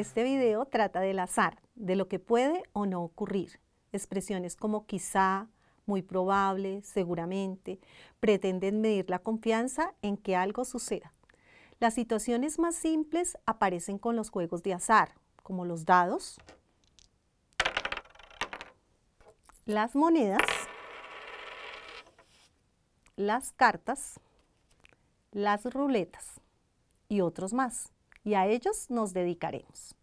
Este video trata del azar, de lo que puede o no ocurrir. Expresiones como quizá, muy probable, seguramente, pretenden medir la confianza en que algo suceda. Las situaciones más simples aparecen con los juegos de azar, como los dados, las monedas, las cartas, las ruletas y otros más, y a ellos nos dedicaremos.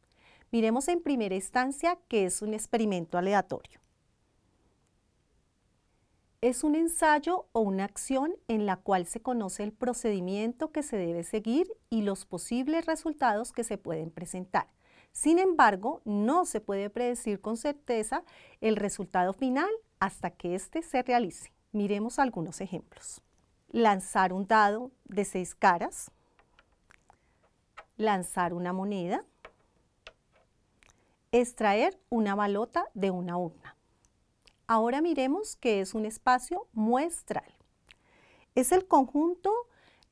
Miremos en primera instancia qué es un experimento aleatorio. Es un ensayo o una acción en la cual se conoce el procedimiento que se debe seguir y los posibles resultados que se pueden presentar. Sin embargo, no se puede predecir con certeza el resultado final hasta que éste se realice. Miremos algunos ejemplos. Lanzar un dado de seis caras, lanzar una moneda, extraer una balota de una urna. Ahora miremos qué es un espacio muestral. Es el conjunto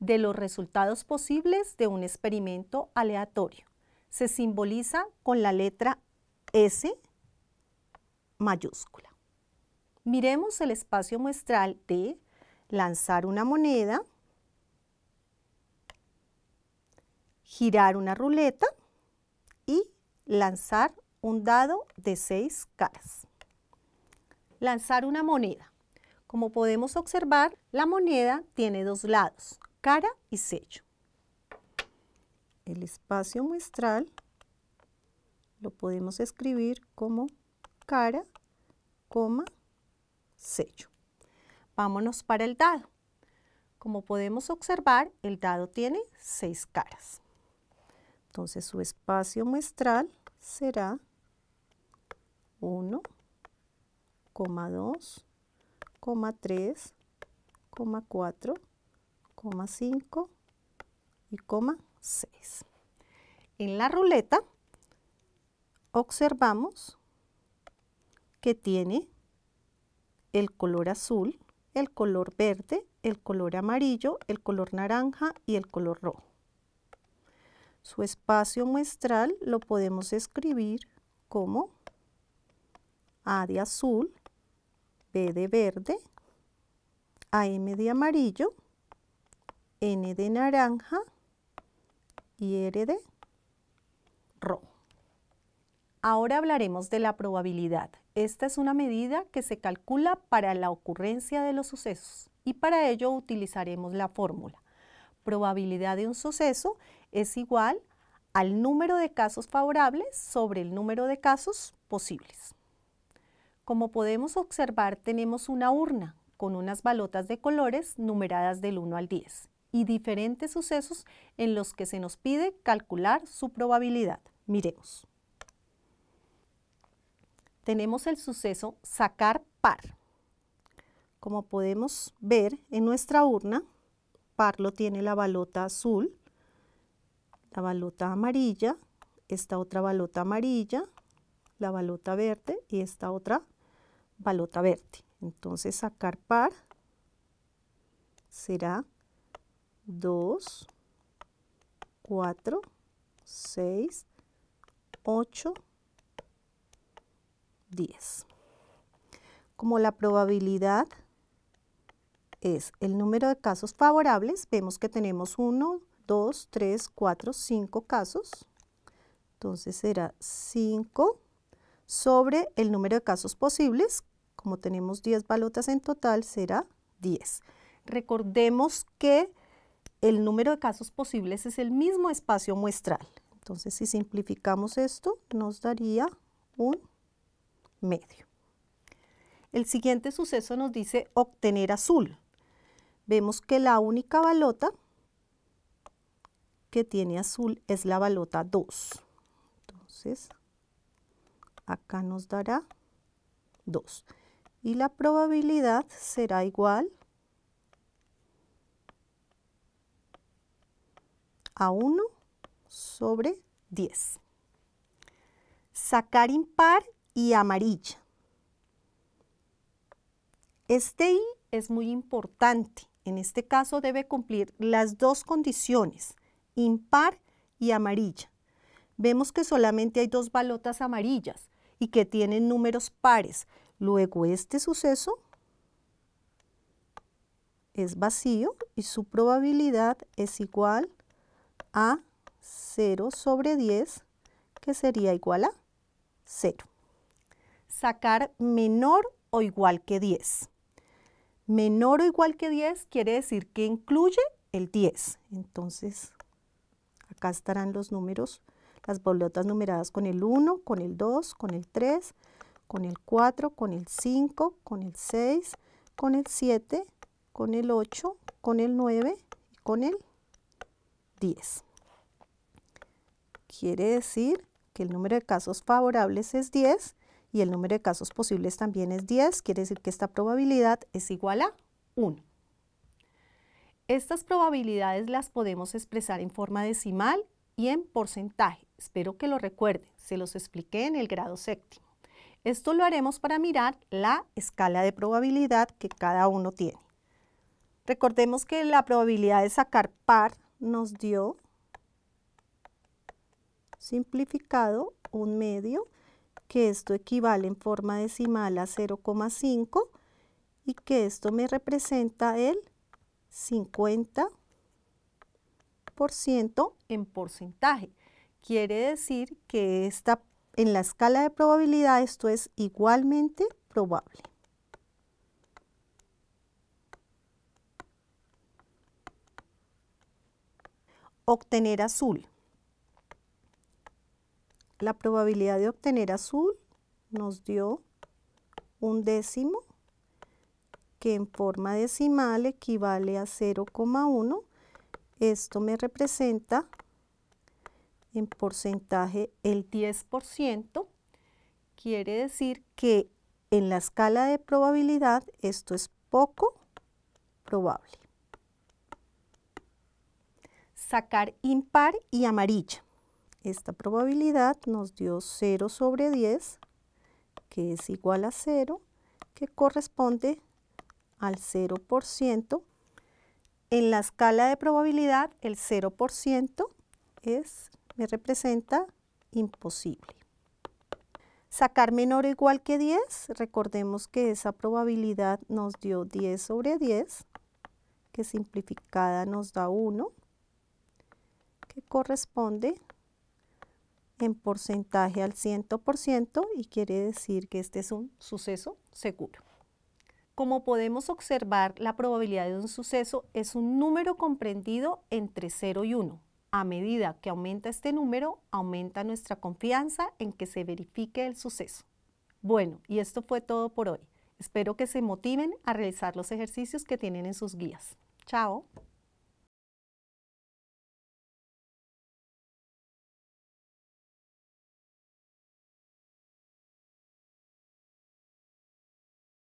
de los resultados posibles de un experimento aleatorio. Se simboliza con la letra S mayúscula. Miremos el espacio muestral de lanzar una moneda, girar una ruleta y lanzar un dado de seis caras. Lanzar una moneda. Como podemos observar, la moneda tiene dos lados, cara y sello. El espacio muestral lo podemos escribir como cara, coma, sello. Vámonos para el dado. Como podemos observar, el dado tiene seis caras. Entonces su espacio muestral será 1, 2, 3, 4, 5 y 6. En la ruleta observamos que tiene el color azul, el color verde, el color amarillo, el color naranja y el color rojo. Su espacio muestral lo podemos escribir como A de azul, B de verde, AM de amarillo, N de naranja y R de rojo. Ahora hablaremos de la probabilidad. Esta es una medida que se calcula para la ocurrencia de los sucesos y para ello utilizaremos la fórmula. Probabilidad de un suceso es igual al número de casos favorables sobre el número de casos posibles. Como podemos observar, tenemos una urna con unas balotas de colores numeradas del 1 al 10 y diferentes sucesos en los que se nos pide calcular su probabilidad. Miremos. Tenemos el suceso sacar par. Como podemos ver en nuestra urna, par lo tiene la balota azul, la balota amarilla, esta otra balota amarilla, la balota verde y esta otra balota verde. Entonces sacar par será 2, 4, 6, 8, 10. Como la probabilidad es el número de casos favorables, vemos que tenemos 1, 2, 3, 4, 5 casos. Entonces será 5 sobre el número de casos posibles, como tenemos 10 balotas en total, será 10. Recordemos que el número de casos posibles es el mismo espacio muestral. Entonces, si simplificamos esto, nos daría un medio. El siguiente suceso nos dice obtener azul. Vemos que la única balota que tiene azul es la balota 2. Entonces, acá nos dará 2. Y la probabilidad será igual a 1 sobre 10. Sacar impar y amarilla. Este I es muy importante. En este caso debe cumplir las dos condiciones, impar y amarilla. Vemos que solamente hay dos balotas amarillas y que tienen números pares. Luego este suceso es vacío y su probabilidad es igual a 0 sobre 10, que sería igual a 0. Sacar menor o igual que 10. Menor o igual que 10 quiere decir que incluye el 10. Entonces, acá estarán los números, las bolotas numeradas con el 1, con el 2, con el 3, con el 4, con el 5, con el 6, con el 7, con el 8, con el 9 y con el 10. Quiere decir que el número de casos favorables es 10 y el número de casos posibles también es 10. Quiere decir que esta probabilidad es igual a 1. Estas probabilidades las podemos expresar en forma decimal y en porcentaje. Espero que lo recuerden, se los expliqué en el grado séptimo. Esto lo haremos para mirar la escala de probabilidad que cada uno tiene. Recordemos que la probabilidad de sacar par nos dio simplificado un medio, que esto equivale en forma decimal a 0,5 y que esto me representa el 50% en porcentaje. Quiere decir que esta, en la escala de probabilidad esto es igualmente probable. obtener azul. La probabilidad de obtener azul nos dio un décimo que en forma decimal equivale a 0,1. Esto me representa en porcentaje el 10%. Quiere decir que en la escala de probabilidad esto es poco probable sacar impar y amarilla. Esta probabilidad nos dio 0 sobre 10, que es igual a 0, que corresponde al 0%. En la escala de probabilidad, el 0% es, me representa imposible. Sacar menor o igual que 10, recordemos que esa probabilidad nos dio 10 sobre 10, que simplificada nos da 1 corresponde en porcentaje al 100% y quiere decir que este es un suceso seguro. Como podemos observar, la probabilidad de un suceso es un número comprendido entre 0 y 1. A medida que aumenta este número, aumenta nuestra confianza en que se verifique el suceso. Bueno, y esto fue todo por hoy. Espero que se motiven a realizar los ejercicios que tienen en sus guías. Chao.